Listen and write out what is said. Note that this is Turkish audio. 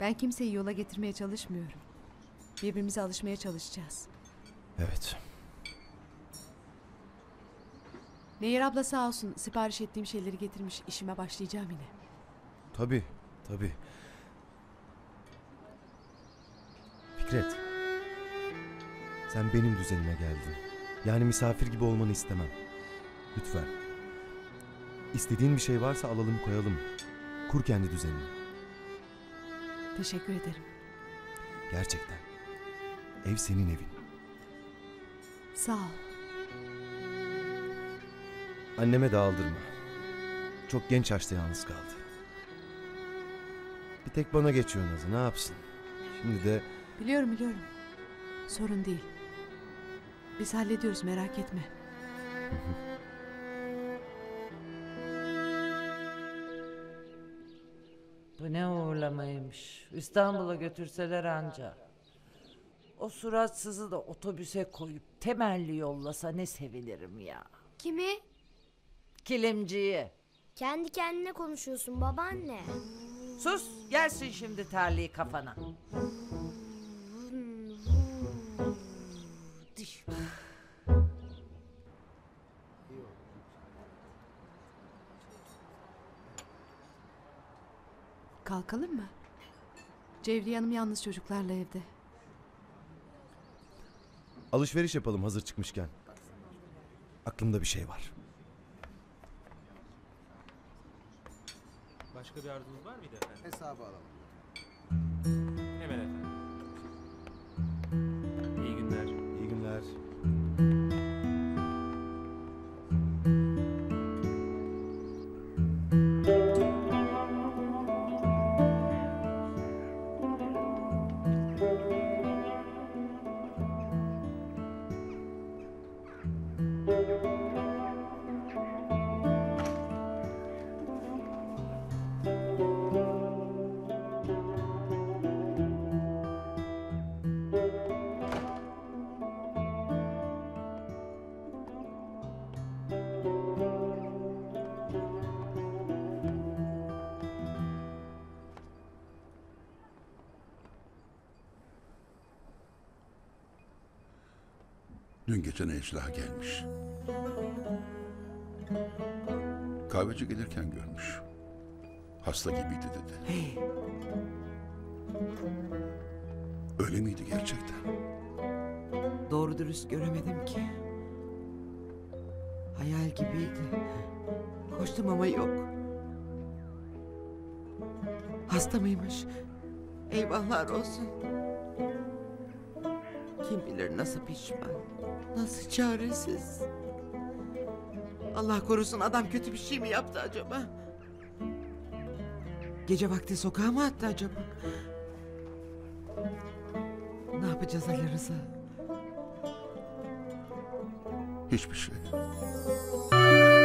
Ben kimseyi yola getirmeye çalışmıyorum. Birbirimize alışmaya çalışacağız. Evet. Nehir abla sağ olsun sipariş ettiğim şeyleri getirmiş. İşime başlayacağım yine. Tabii, tabii. Fikret. Sen benim düzenime geldin. Yani misafir gibi olmanı istemem. Lütfen. İstediğin bir şey varsa alalım koyalım. Kur kendi düzenini. Teşekkür ederim. Gerçekten. Ev senin evin. Sağ ol. Anneme de aldırma. Çok genç yaşta yalnız kaldı. Bir tek bana geçiyor nazı ne yapsın? Şimdi de Biliyorum biliyorum. Sorun değil. Biz hallediyoruz merak etme. Bu ne uğurlamaymış. İstanbul'a götürseler anca. O suratsızı da otobüse koyup temelli yollasa ne sevinirim ya. Kimi? Kilimciyi. Kendi kendine konuşuyorsun babaanne. Sus gelsin şimdi terliği kafana. Kalkalım mı? Cevriye Hanım yalnız çocuklarla evde. alışveriş yapalım hazır çıkmışken. Aklımda bir şey var. Başka bir arzunuz var mıydı efendim? Hesabı alalım. Dün gece Necla gelmiş. Kahveci gelirken görmüş. Hasta gibiydi dedi. Öyle miydi gerçekten? Doğru dürüst göremedim ki. Hayal gibiydi. Koştum ama yok. Hasta mıymış? Eyvahlar olsun. Kim bilir nasıl pişman, nasıl çaresiz. Allah korusun adam kötü bir şey mi yaptı acaba? Gece vakti sokağa mı attı acaba? Ne yapacağız Ali Rıza? Hiçbir şey.